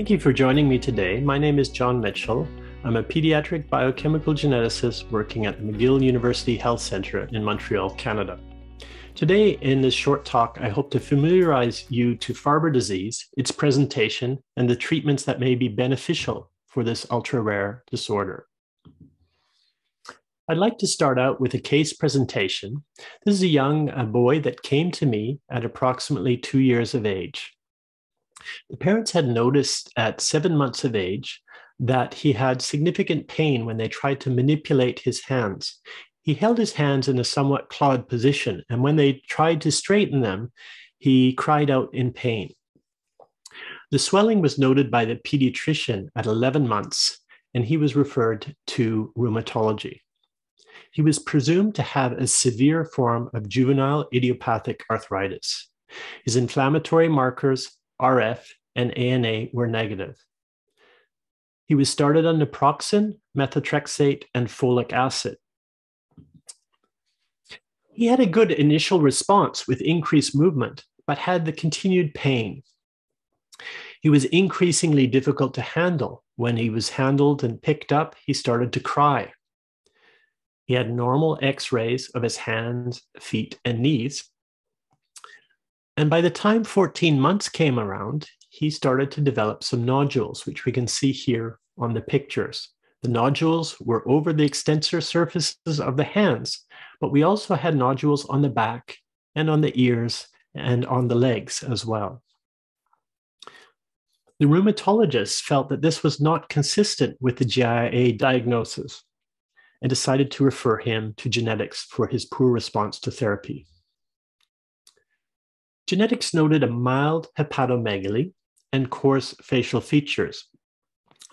Thank you for joining me today. My name is John Mitchell. I'm a pediatric biochemical geneticist working at the McGill University Health Centre in Montreal, Canada. Today, in this short talk, I hope to familiarize you to Farber disease, its presentation, and the treatments that may be beneficial for this ultra rare disorder. I'd like to start out with a case presentation. This is a young a boy that came to me at approximately two years of age. The parents had noticed at seven months of age that he had significant pain when they tried to manipulate his hands. He held his hands in a somewhat clawed position, and when they tried to straighten them, he cried out in pain. The swelling was noted by the pediatrician at 11 months, and he was referred to rheumatology. He was presumed to have a severe form of juvenile idiopathic arthritis. His inflammatory markers RF, and ANA were negative. He was started on naproxen, methotrexate, and folic acid. He had a good initial response with increased movement, but had the continued pain. He was increasingly difficult to handle. When he was handled and picked up, he started to cry. He had normal x rays of his hands, feet, and knees, and by the time 14 months came around, he started to develop some nodules, which we can see here on the pictures. The nodules were over the extensor surfaces of the hands, but we also had nodules on the back and on the ears and on the legs as well. The rheumatologists felt that this was not consistent with the JIA diagnosis and decided to refer him to genetics for his poor response to therapy. Genetics noted a mild hepatomegaly and coarse facial features.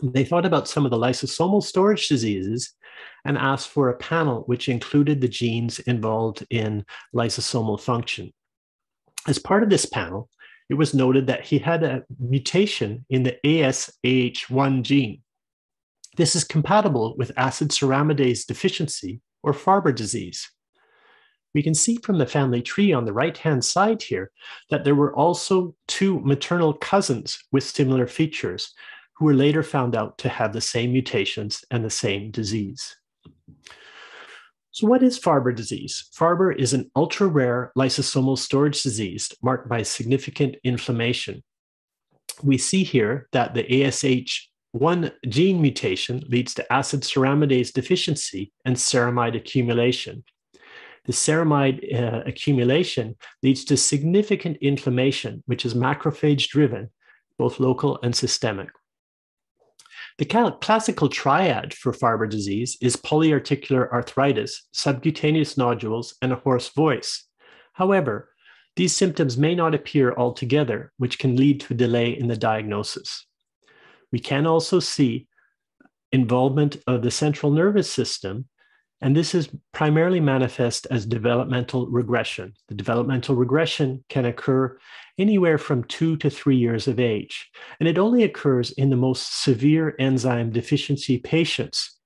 They thought about some of the lysosomal storage diseases and asked for a panel which included the genes involved in lysosomal function. As part of this panel, it was noted that he had a mutation in the ASAH1 gene. This is compatible with acid ceramidase deficiency or Farber disease we can see from the family tree on the right-hand side here that there were also two maternal cousins with similar features who were later found out to have the same mutations and the same disease. So what is Farber disease? Farber is an ultra-rare lysosomal storage disease marked by significant inflammation. We see here that the ASAH1 gene mutation leads to acid ceramidase deficiency and ceramide accumulation the ceramide uh, accumulation leads to significant inflammation, which is macrophage driven, both local and systemic. The classical triad for Farber disease is polyarticular arthritis, subcutaneous nodules, and a hoarse voice. However, these symptoms may not appear altogether, which can lead to a delay in the diagnosis. We can also see involvement of the central nervous system and this is primarily manifest as developmental regression. The developmental regression can occur anywhere from two to three years of age, and it only occurs in the most severe enzyme deficiency patients.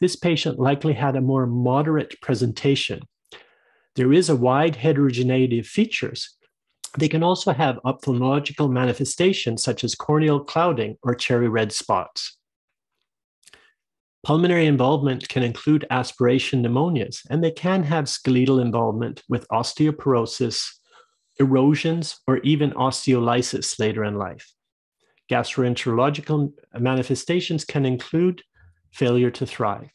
This patient likely had a more moderate presentation. There is a wide heterogeneity of features. They can also have ophthalmological manifestations such as corneal clouding or cherry red spots. Pulmonary involvement can include aspiration pneumonias, and they can have skeletal involvement with osteoporosis, erosions, or even osteolysis later in life. Gastroenterological manifestations can include failure to thrive.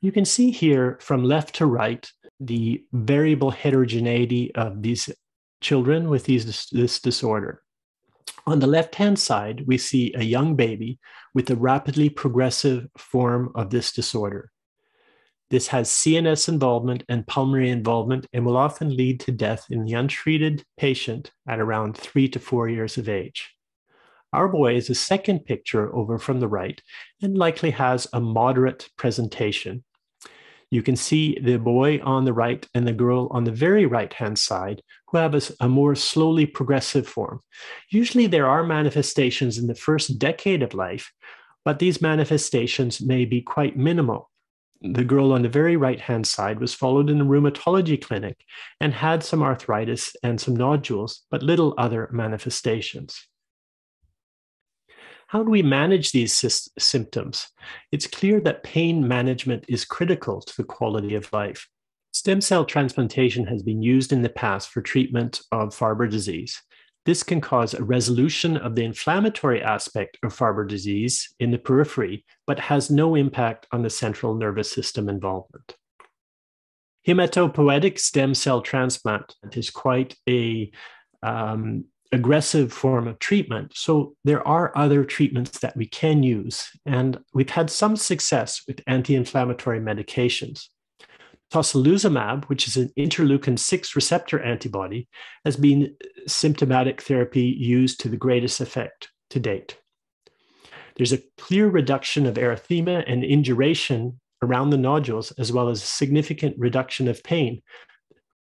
You can see here from left to right the variable heterogeneity of these children with these, this disorder. On the left hand side, we see a young baby with a rapidly progressive form of this disorder. This has CNS involvement and pulmonary involvement and will often lead to death in the untreated patient at around three to four years of age. Our boy is a second picture over from the right and likely has a moderate presentation you can see the boy on the right and the girl on the very right hand side who have a, a, more slowly progressive form. Usually, there are manifestations in the first decade of life, but these manifestations may be quite minimal. The girl on the very right hand side was followed in a rheumatology clinic and had some arthritis and some nodules, but little other manifestations. How do we manage these sy- symptoms? It's clear that pain management is critical to the quality of life. Stem cell transplantation has been used in the past for treatment of Farber disease. This can cause a resolution of the inflammatory aspect of Farber disease in the periphery, but has no impact on the central nervous system involvement. Hematopoietic stem cell transplant is quite a um, aggressive form of treatment. So there are other treatments that we can use, and we've had some success with anti-inflammatory medications. Tocilizumab, which is an interleukin 6 receptor antibody, has been symptomatic therapy used to the greatest effect to date. There's a clear reduction of erythema and induration around the nodules, as well as a significant reduction of pain.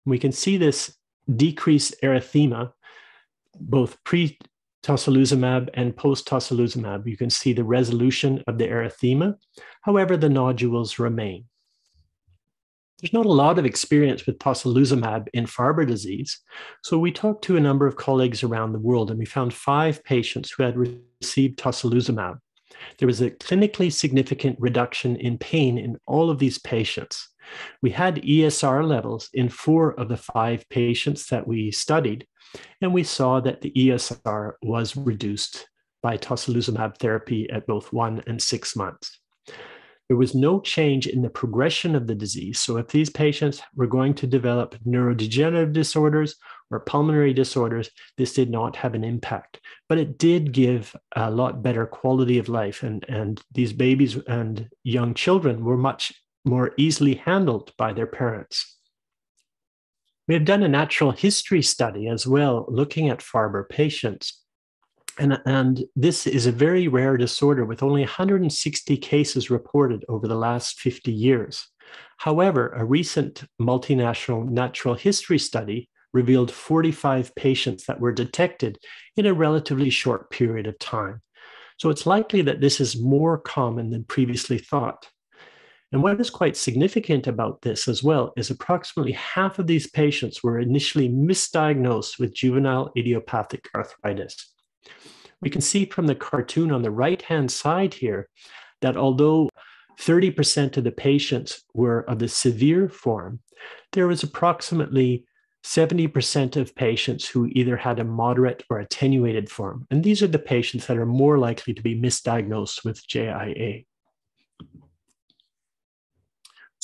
We can see this decreased erythema both pre tocilizumab and post tocilizumab. You can see the resolution of the erythema. However, the nodules remain. There's not a lot of experience with tocilizumab in Farber disease. So we talked to a number of colleagues around the world and we found five patients who had received tocilizumab. There was a clinically significant reduction in pain in all of these patients. We had ESR levels in four of the five patients that we studied, and we saw that the ESR was reduced by tocilizumab therapy at both one and six months. There was no change in the progression of the disease. So, if these patients were going to develop neurodegenerative disorders or pulmonary disorders, this did not have an impact. But it did give a lot better quality of life. And, and these babies and young children were much more easily handled by their parents. We have done a natural history study as well, looking at Farber patients. And, and this is a very rare disorder with only 160 cases reported over the last 50 years. However, a recent multinational natural history study revealed 45 patients that were detected in a relatively short period of time. So it's likely that this is more common than previously thought. And what is quite significant about this as well is approximately half of these patients were initially misdiagnosed with juvenile idiopathic arthritis. We can see from the cartoon on the right hand side here that although 30% of the patients were of the severe form, there was approximately 70% of patients who either had a moderate or attenuated form. And these are the patients that are more likely to be misdiagnosed with JIA.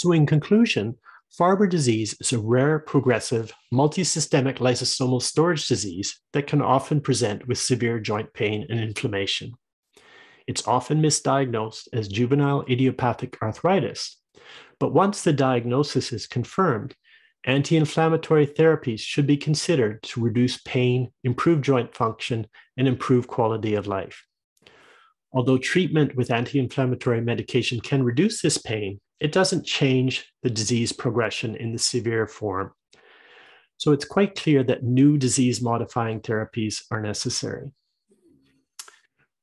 So, in conclusion, Farber disease is a rare, progressive, multisystemic lysosomal storage disease that can often present with severe joint pain and inflammation. It's often misdiagnosed as juvenile idiopathic arthritis, but once the diagnosis is confirmed, anti inflammatory therapies should be considered to reduce pain, improve joint function, and improve quality of life. Although treatment with anti inflammatory medication can reduce this pain, it doesn't change the disease progression in the severe form. So it's quite clear that new disease modifying therapies are necessary.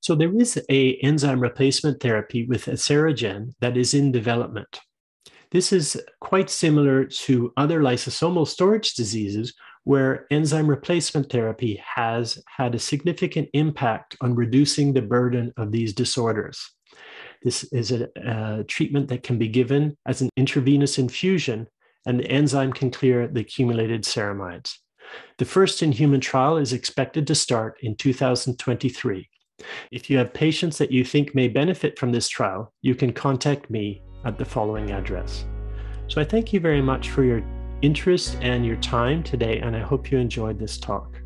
So there is a enzyme replacement therapy with aceragen that is in development. This is quite similar to other lysosomal storage diseases where enzyme replacement therapy has had a significant impact on reducing the burden of these disorders. This is a, a treatment that can be given as an intravenous infusion, and the enzyme can clear the accumulated ceramides. The first in human trial is expected to start in 2023. If you have patients that you think may benefit from this trial, you can contact me at the following address. So I thank you very much for your interest and your time today, and I hope you enjoyed this talk.